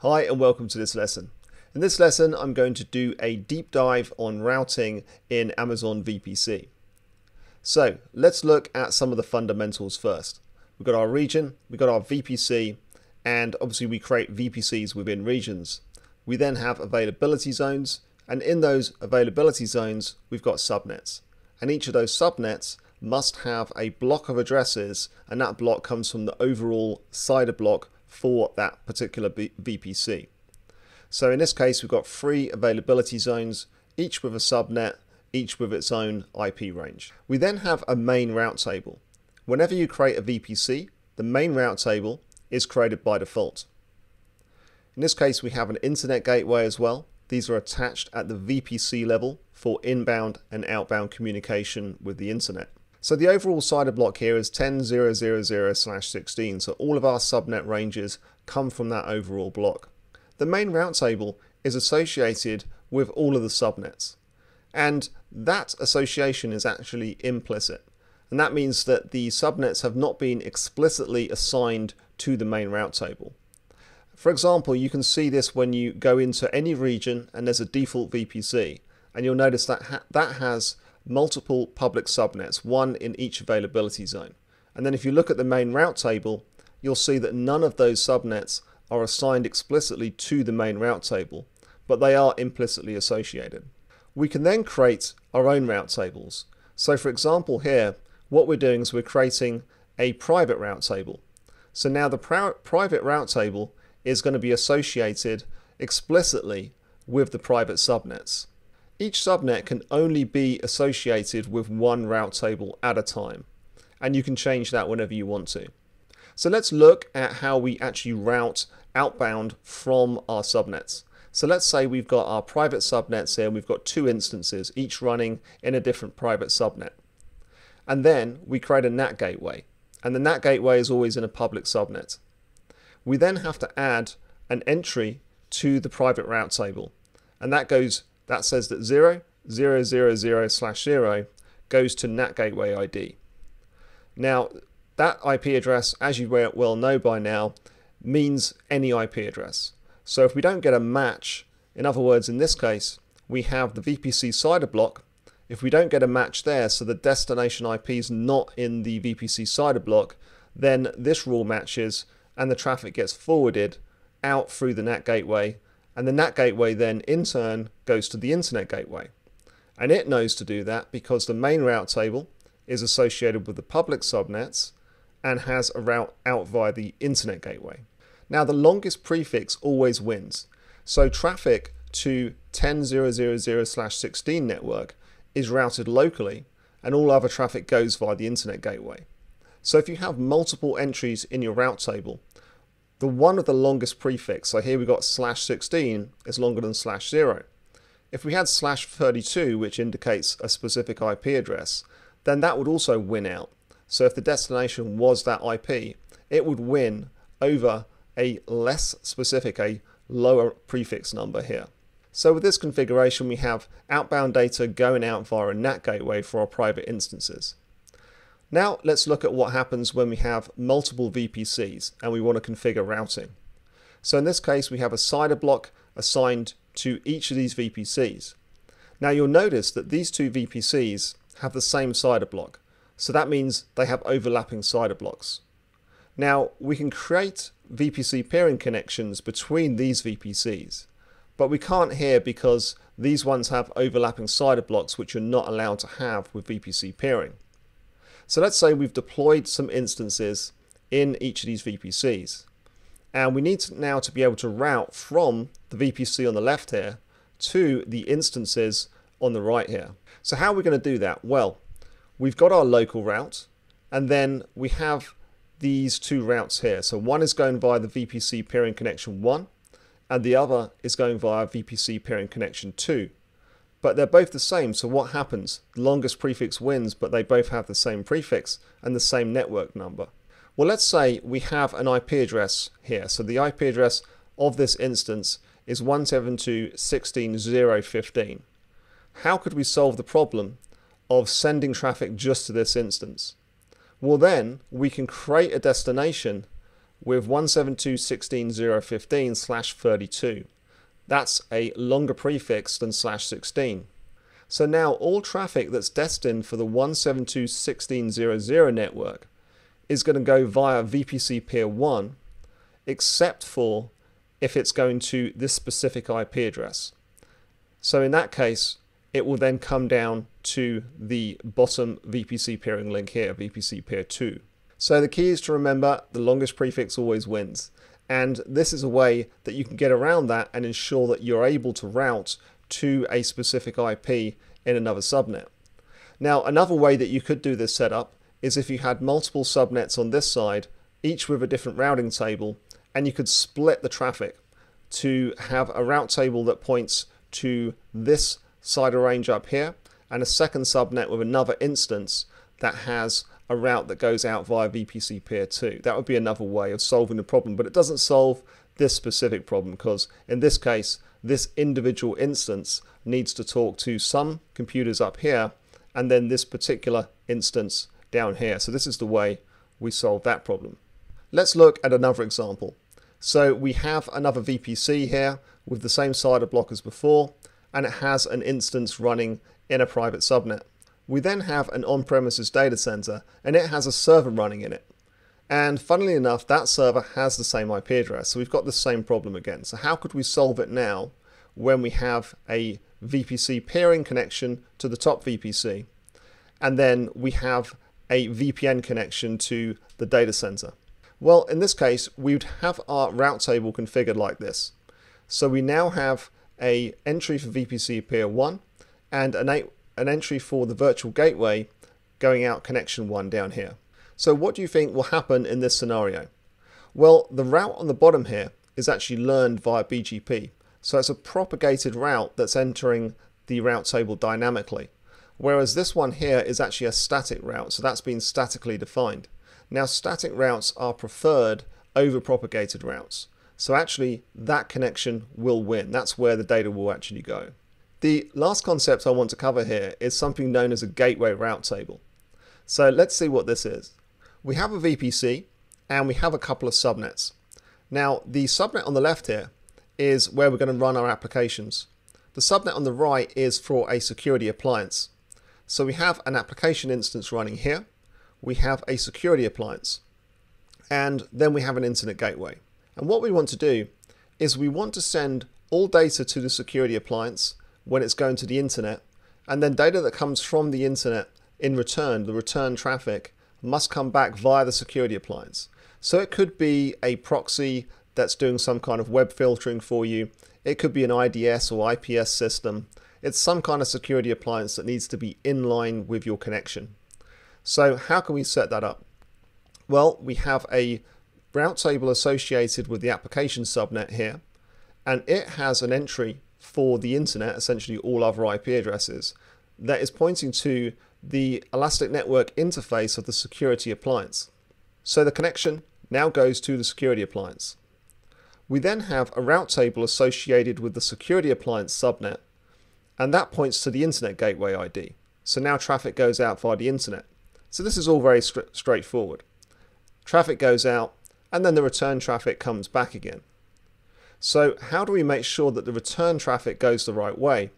Hi and welcome to this lesson. In this lesson I'm going to do a deep dive on routing in Amazon VPC. So let's look at some of the fundamentals first. We've got our region, we've got our VPC, and obviously we create VPCs within regions. We then have availability zones, and in those availability zones we've got subnets. And each of those subnets must have a block of addresses, and that block comes from the overall CIDR block for that particular VPC. So in this case, we've got three availability zones, each with a subnet, each with its own IP range. We then have a main route table. Whenever you create a VPC, the main route table is created by default. In this case, we have an internet gateway as well. These are attached at the VPC level for inbound and outbound communication with the internet. So the overall CIDR block here is 10.0.0.0/16, so all of our subnet ranges come from that overall block. The main route table is associated with all of the subnets, and that association is actually implicit. And that means that the subnets have not been explicitly assigned to the main route table. For example, you can see this when you go into any region and there's a default VPC, and you'll notice that ha that has multiple public subnets, one in each availability zone. And then if you look at the main route table, you'll see that none of those subnets are assigned explicitly to the main route table, but they are implicitly associated. We can then create our own route tables. So for example here, what we're doing is we're creating a private route table. So now the private route table is going to be associated explicitly with the private subnets. Each subnet can only be associated with one route table at a time, and you can change that whenever you want to. So let's look at how we actually route outbound from our subnets. So let's say we've got our private subnets here, and we've got two instances, each running in a different private subnet. And then we create a NAT gateway, and the NAT gateway is always in a public subnet. We then have to add an entry to the private route table, and that goes that says that 0, 0, 0, 0 slash 0 goes to NAT gateway ID. Now, that IP address, as you well know by now, means any IP address. So if we don't get a match, in other words, in this case, we have the VPC CIDR block. If we don't get a match there, so the destination IP is not in the VPC CIDR block, then this rule matches and the traffic gets forwarded out through the NAT gateway and the NAT gateway then in turn goes to the internet gateway. And it knows to do that because the main route table is associated with the public subnets and has a route out via the internet gateway. Now the longest prefix always wins. So traffic to 10.0.0.0/16 network is routed locally and all other traffic goes via the internet gateway. So if you have multiple entries in your route table, the one with the longest prefix, so here we've got slash 16, is longer than slash 0. If we had slash 32, which indicates a specific IP address, then that would also win out. So if the destination was that IP, it would win over a less specific, a lower prefix number here. So with this configuration, we have outbound data going out via a NAT gateway for our private instances. Now let's look at what happens when we have multiple VPCs and we want to configure routing. So in this case we have a CIDR block assigned to each of these VPCs. Now you'll notice that these two VPCs have the same CIDR block. So that means they have overlapping CIDR blocks. Now we can create VPC peering connections between these VPCs, but we can't here because these ones have overlapping CIDR blocks which you're not allowed to have with VPC peering. So let's say we've deployed some instances in each of these VPCs. And we need to now to be able to route from the VPC on the left here to the instances on the right here. So how are we going to do that? Well, we've got our local route and then we have these two routes here. So one is going via the VPC peering connection 1 and the other is going via VPC peering connection 2 but they're both the same. So what happens? Longest prefix wins, but they both have the same prefix and the same network number. Well, let's say we have an IP address here. So the IP address of this instance is 172.16.0.15. How could we solve the problem of sending traffic just to this instance? Well, then we can create a destination with 172.16.0.15 slash 32. That's a longer prefix than slash 16. So now all traffic that's destined for the 172.16.0.0 network is going to go via VPC peer 1 except for if it's going to this specific IP address. So in that case, it will then come down to the bottom VPC peering link here, VPC peer 2. So the key is to remember the longest prefix always wins. And this is a way that you can get around that and ensure that you're able to route to a specific IP in another subnet. Now, another way that you could do this setup is if you had multiple subnets on this side, each with a different routing table, and you could split the traffic to have a route table that points to this side of range up here and a second subnet with another instance that has a route that goes out via VPC peer 2. That would be another way of solving the problem, but it doesn't solve this specific problem because in this case, this individual instance needs to talk to some computers up here and then this particular instance down here. So this is the way we solve that problem. Let's look at another example. So we have another VPC here with the same CIDR block as before, and it has an instance running in a private subnet. We then have an on-premises data center, and it has a server running in it. And funnily enough, that server has the same IP address, so we've got the same problem again. So how could we solve it now when we have a VPC peering connection to the top VPC, and then we have a VPN connection to the data center? Well, in this case, we would have our route table configured like this. So we now have a entry for VPC peer 1 and an, an entry for the virtual gateway going out connection 1 down here. So what do you think will happen in this scenario? Well, the route on the bottom here is actually learned via BGP. So it's a propagated route that's entering the route table dynamically. Whereas this one here is actually a static route, so that's been statically defined. Now static routes are preferred over propagated routes. So actually that connection will win. That's where the data will actually go. The last concept I want to cover here is something known as a gateway route table. So let's see what this is. We have a VPC and we have a couple of subnets. Now the subnet on the left here is where we're going to run our applications. The subnet on the right is for a security appliance. So we have an application instance running here we have a security appliance, and then we have an internet gateway. And what we want to do is we want to send all data to the security appliance when it's going to the internet, and then data that comes from the internet in return, the return traffic, must come back via the security appliance. So it could be a proxy that's doing some kind of web filtering for you. It could be an IDS or IPS system. It's some kind of security appliance that needs to be in line with your connection. So how can we set that up? Well, we have a route table associated with the application subnet here, and it has an entry for the internet, essentially all other IP addresses, that is pointing to the Elastic Network interface of the security appliance. So the connection now goes to the security appliance. We then have a route table associated with the security appliance subnet, and that points to the internet gateway ID. So now traffic goes out via the internet. So this is all very straightforward. Traffic goes out and then the return traffic comes back again. So how do we make sure that the return traffic goes the right way?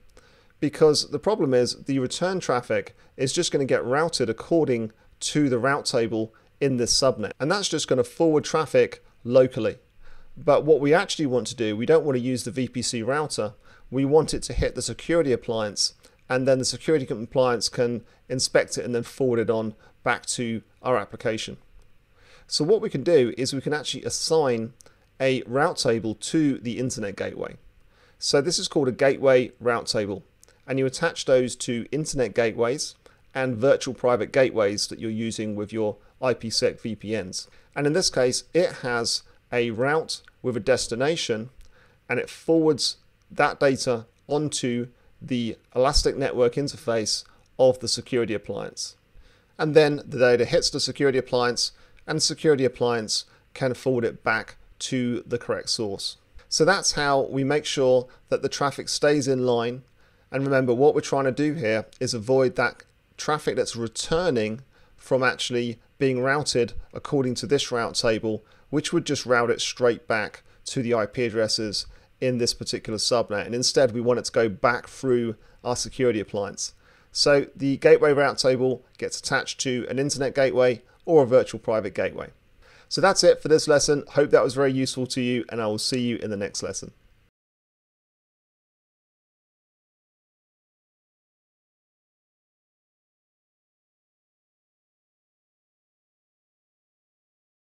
Because the problem is the return traffic is just going to get routed according to the route table in this subnet. And that's just going to forward traffic locally. But what we actually want to do, we don't want to use the VPC router. We want it to hit the security appliance and then the security appliance can inspect it and then forward it on back to our application. So what we can do is we can actually assign a route table to the internet gateway. So this is called a gateway route table and you attach those to internet gateways and virtual private gateways that you're using with your IPsec VPNs. And in this case, it has a route with a destination and it forwards that data onto the Elastic Network interface of the security appliance. And then the data hits the security appliance and the security appliance can forward it back to the correct source. So that's how we make sure that the traffic stays in line. And remember, what we're trying to do here is avoid that traffic that's returning from actually being routed according to this route table, which would just route it straight back to the IP addresses in this particular subnet. And instead, we want it to go back through our security appliance. So the gateway route table gets attached to an internet gateway or a virtual private gateway. So that's it for this lesson. Hope that was very useful to you, and I will see you in the next lesson.